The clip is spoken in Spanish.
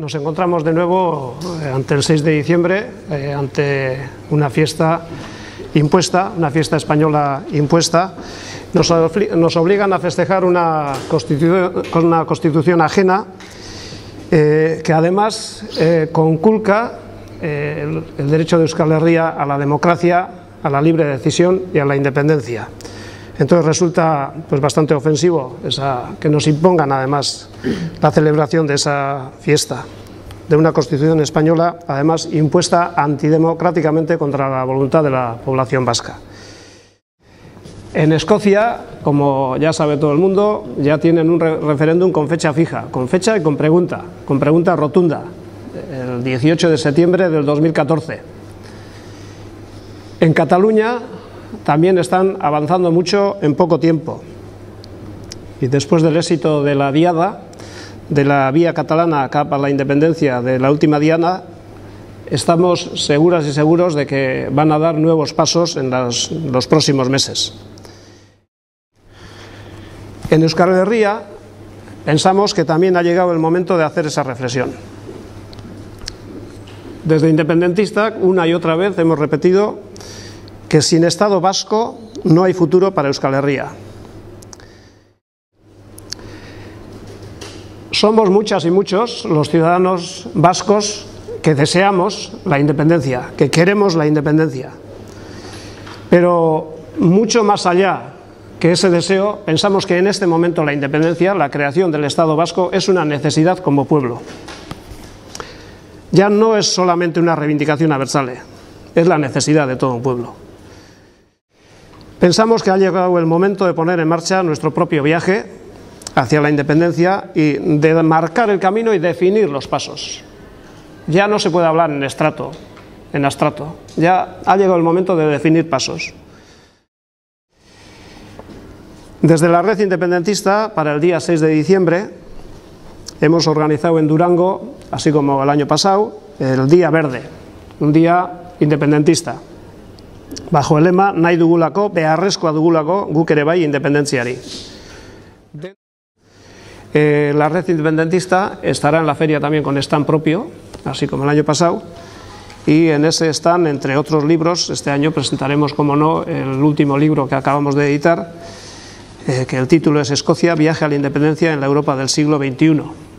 Nos encontramos de nuevo eh, ante el 6 de diciembre, eh, ante una fiesta impuesta, una fiesta española impuesta. Nos, obligan a festejar una constitución, ajena eh, que además conculca el, el, derecho de Euskal Herria a la democracia, a la libre decisión y a la independencia. Entonces resulta pues, bastante ofensivo esa, que nos impongan además la celebración de esa fiesta, de una constitución española además impuesta antidemocráticamente contra la voluntad de la población vasca. En Escocia, como ya sabe todo el mundo, ya tienen un referéndum con fecha fija, con fecha y con pregunta, con pregunta rotunda, el 18 de septiembre del 2014. En Cataluña también están avanzando mucho en poco tiempo. Y después del éxito de la diada, de la vía catalana para la independencia de la última diana, estamos seguras y seguros de que van a dar nuevos pasos en los próximos meses. En Euskal Herria pensamos que también ha llegado el momento de hacer esa reflexión. Desde independentista, una y otra vez hemos repetido que sin Estado vasco no hay futuro para Euskal Herria. Somos muchas y muchos los ciudadanos vascos que deseamos la independencia, que queremos la independencia. Pero mucho más allá que ese deseo, pensamos que en este momento la independencia, la creación del Estado vasco, es una necesidad como pueblo. Ya no es solamente una reivindicación aversale, es la necesidad de todo un pueblo. Pensamos que ha llegado el momento de poner en marcha nuestro propio viaje hacia la independencia y de marcar el camino y definir los pasos. Ya no se puede hablar en estrato, en abstrato. Ya ha llegado el momento de definir pasos. Desde la red independentista, para el día 6 de diciembre, hemos organizado en Durango, así como el año pasado, el Día Verde, un día independentista bajo el lema nahi dugulako, beharrezkoa dugulako, guk ere bai independentziari. Eh, la red independentista estará en la feria también con stand propio, así como el año pasado, y en ese stand, entre otros libros, este año presentaremos, como no, el último libro que acabamos de editar, eh, que el título es Escocia, viaje a la independencia en la Europa del siglo XXI